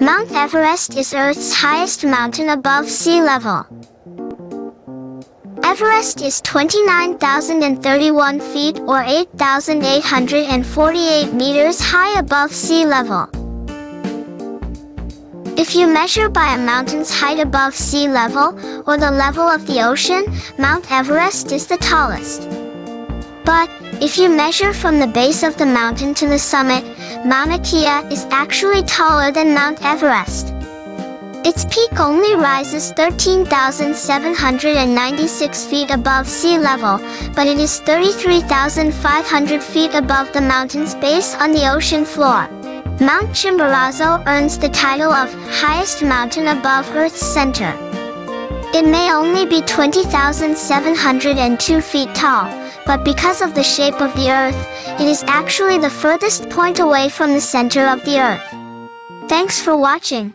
Mount Everest is Earth's highest mountain above sea level. Everest is 29,031 feet or 8,848 meters high above sea level. If you measure by a mountain's height above sea level, or the level of the ocean, Mount Everest is the tallest. But, if you measure from the base of the mountain to the summit, Mauna Kea is actually taller than Mount Everest. Its peak only rises 13,796 feet above sea level, but it is 33,500 feet above the mountain's base on the ocean floor. Mount Chimborazo earns the title of highest mountain above Earth's center. It may only be 20,702 feet tall, but because of the shape of the Earth, it is actually the furthest point away from the center of the Earth. Thanks for watching.